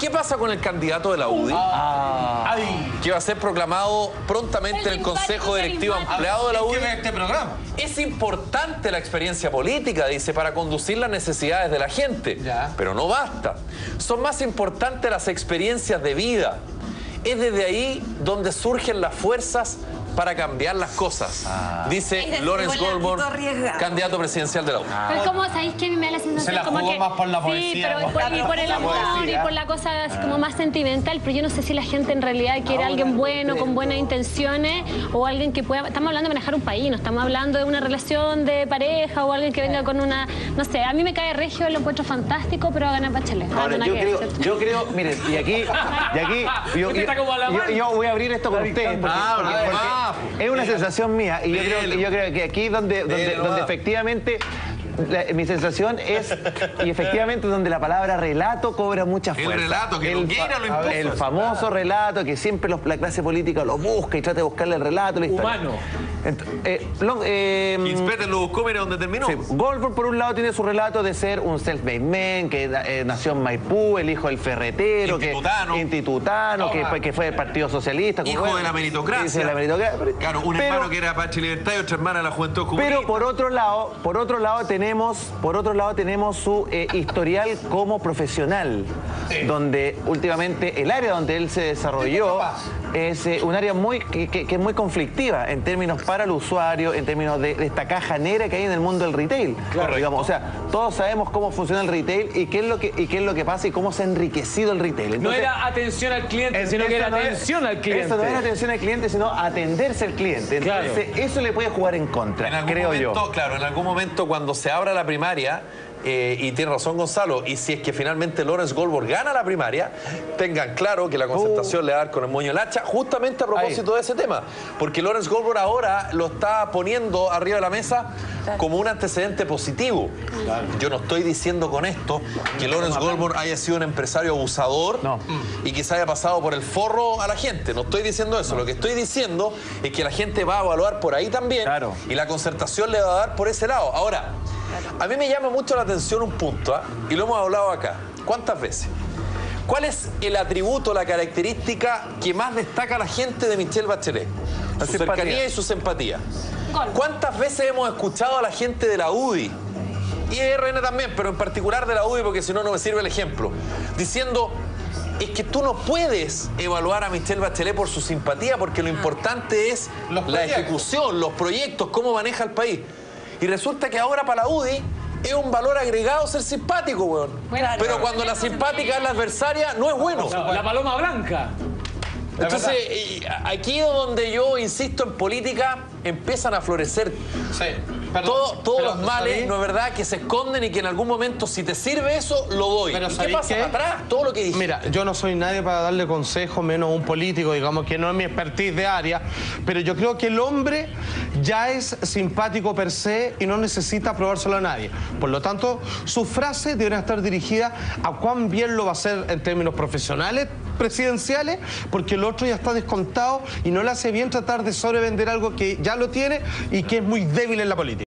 ¿Qué pasa con el candidato de la UDI? Que va a ser proclamado prontamente en el Consejo Directivo Ampliado de la UDI. este programa. Es importante la experiencia política, dice, para conducir las necesidades de la gente. Ya. Pero no basta. Son más importantes las experiencias de vida. Es desde ahí donde surgen las fuerzas para cambiar las cosas, dice Ese Lawrence arriesgado. candidato presidencial de la. Pero como sabéis que a mí me da la sensación Se la como que más por la sí, poesía, pero por, y por el amor y por la cosa así como más sentimental, pero yo no sé si la gente en realidad quiere a alguien bueno, con buenas intenciones o alguien que pueda, estamos hablando de manejar un país, no estamos hablando de una relación de pareja o alguien que venga con una, no sé, a mí me cae regio, lo encuentro fantástico, pero va a ganar Bachelet. Ah, Ahora, yo que creo, ver. yo creo, miren, y aquí, y aquí yo, Usted está como a la yo- yo voy a abrir esto con ustedes porque, Ah, porque- ah, porque ah, es una sensación mía y yo creo, yo que aquí donde, donde, donde va. efectivamente la- mi sensación es y efectivamente donde la palabra relato cobra mucha El fuerza. relato, que lo fa- quiera, lo impuso. El famoso relato que siempre los- la clase política lo busca y trata de buscarle el relato, la historia. Humano. Ent- eh, eh, Inspector lo buscó, mira dónde terminó. Sí, Goldberg, por un lado, tiene su relato de ser un self-made man, que eh, nació en Maipú, el hijo del ferretero, Institutano. que institutano, que, fue- que fue del Partido Socialista. Hijo de la meritocracia. De la meritocracia. Claro, un Pero- hermano que era Pachi Libertad y otra hermana de la Juventud Comunista. Pero por otro lado, por otro lado tenemos, por otro lado tenemos su eh, historial como profesional, donde últimamente el área donde él se desarrolló es eh, un área muy que, que- que es muy conflictiva en términos para el usuario, en términos de, de esta caja negra que hay en el mundo del retail. Digamos, o sea, todos sabemos cómo funciona el retail y qué es lo que y qué es lo que pasa y cómo se ha enriquecido el retail. No era atención al cliente, sino que era no es- atención al cliente. Eso no es atención al cliente, sino atenderse al cliente. Claro. Entonces, eso le puede jugar en contra, En algún creo yo. momento, claro, en algún momento cuando se abra la primaria, eh, y tiene razón Gonzalo, y si es que finalmente Lawrence Goldberg gana la primaria, tengan claro que la concertación le va a dar con el moño al hacha, justamente a propósito de ese tema. Porque Lawrence Goldberg ahora lo está poniendo arriba de la mesa como un antecedente positivo. Yo no estoy diciendo con esto que Lawrence Goldberg haya sido un empresario abusador No. y que se haya pasado por el forro a la gente. No estoy diciendo eso. Lo que estoy diciendo es que la gente va a evaluar por ahí también Claro. y la concertación le va a dar por ese lado. Ahora, a mí me llama mucho la atención un punto, ¿ah? y lo hemos hablado acá. ¿Cuántas veces? ¿Cuál es el atributo, la característica que más destaca a la gente de Michelle Bachelet? La su simpatía. cercanía y su simpatía. Gol. ¿Cuántas veces hemos escuchado a la gente de la UDI? Y de RN también, pero en particular de la UDI, porque si no, no me sirve el ejemplo. Diciendo, es que tú no puedes evaluar a Michelle Bachelet por su simpatía, porque lo importante es Los la ejecución, los proyectos, cómo maneja el país. Y resulta que ahora para la UDI es un valor agregado ser simpático, weón. Bueno, pero claro. cuando la simpática es la adversaria, no es bueno. La, la paloma blanca. Entonces, aquí es donde yo insisto en política, empiezan a florecer Sí. Perdón, todo- todos pero, los males, ¿sabí? no es verdad, que se esconden y que en algún momento, si te sirve eso, lo doy. Pero ¿Y qué ¿sabéis pasa qué? atrás? Todo lo que dije. Mira, yo no soy nadie para darle consejo, menos un político, digamos que no es mi expertise de área, pero yo creo que el hombre ya es simpático per se y no necesita probárselo a nadie. Por lo tanto, sus frases deben estar dirigidas a cuán bien lo va a hacer en términos profesionales, presidenciales, porque el otro ya está descontado y no le hace bien tratar de sobrevender algo que ya lo tiene y que es muy débil en la política.